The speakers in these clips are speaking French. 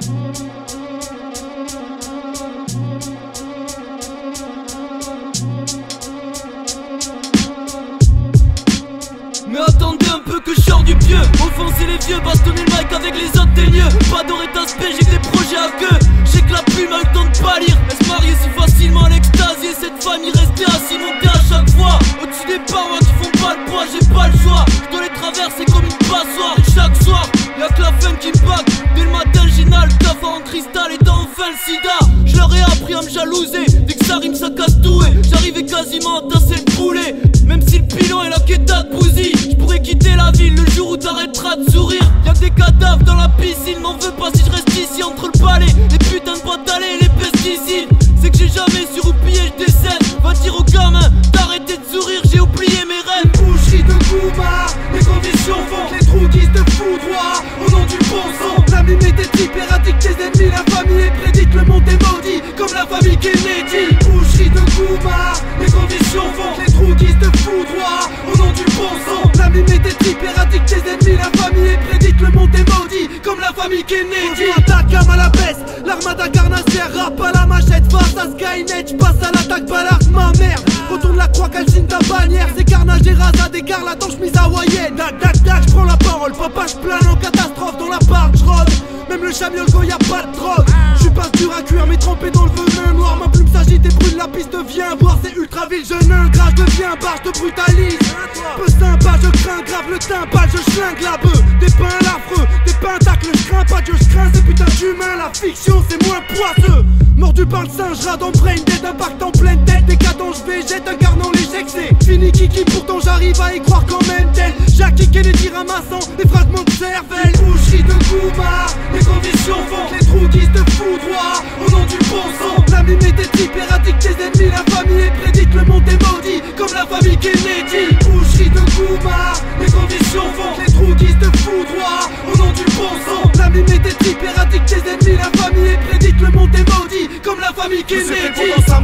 Mais attendez un peu que je sors du pieu. Offenser les vieux, bastonner le mic avec les autres des lieux Pas doré d'aspect, j'ai que des projets à queue. J'ai que la plume a eu le temps de pâlir. Est-ce marier si facilement à l'extase. Et cette famille restée assis montée à chaque fois Au-dessus des parois qui font pas le poids, j'ai pas le choix. Je dois les traverser comme une passoire. Chaque soir, y'a que la femme qui me Dès le matin j'inhale, le en cristal et dans le sida. Je leur ai appris à me jalouser Dès que ça rime, ça casse tout J'arrivais quasiment à tasser le poulet. Même si le pilon est la quêta de bousille Je pourrais quitter la ville le jour où t'arrêteras de sourire. Y'a des cadavres dans la piscine Les trous qui se foudroient Au nom du bon sang La mime des types éradique tes ennemis La famille est prédite, le monde est maudit Comme la famille Kennedy Attaque à la baisse L'armada carnassière rappe à la machette. Face à Skynet, j'passe à l'attaque Ballard ma mère. Retourne la croix calcine ta bannière. C'est carnage et rasade des la dans chemise hawaïenne Dac dac dac, j'prends la parole Papa j'plane en catastrophe dans la part j'rôde Même le chamiol quand y a pas de drogue. J'suis pas dur à cuire mais trempé dans je te brutalise Peu sympa je crains grave le timbal Je schlingue la bœuf. Des pains l'affreux Des pentacles je crains pas Dieu je crains ces putains d'humains. La fiction c'est moins poisseux. Mordu par le singe, rat en brain dead Impact en pleine tête, décadent, je végète Un garnant l'échec, c'est fini kiki Pourtant j'arrive à y croire quand même tel. Jackie Kennedy ramassant des fragments de cervelle. Boucherie de Gouma, Kennedy. sa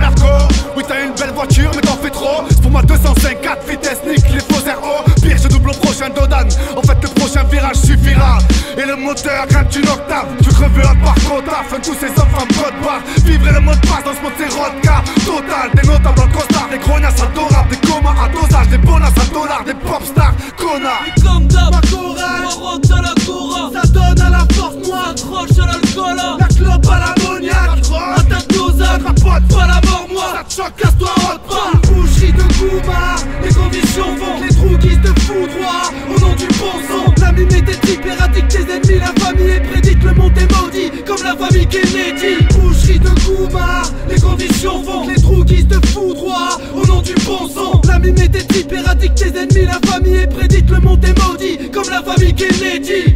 Oui t'as une belle voiture mais t'en fais trop. C'est pour moi 205 4 vitesses nique les faux RO Pire je double au prochain Dodan. En fait le prochain virage suffira. Et le moteur grimpe une octave. Tu creves l'autre par quota Fin tous ces offres en code barre. Vivre le mot de passe dans ce monde c'est rodka Total Des notables en costard Des grognasses adorables Des comas à dosage Des bonasses à dollars Des pop stars connards. Et comme d'hab, Ma rock dans la cora Ça donne à la force moi Accroche à l'alcool. La clope à l'ammoniaque Kennedy Boucherie de Gouma Les conditions que les trous qui se foudroient Au nom du bon sang. La mime types éradique tes ennemis La famille est prédite, le monde est maudit Comme la famille Kennedy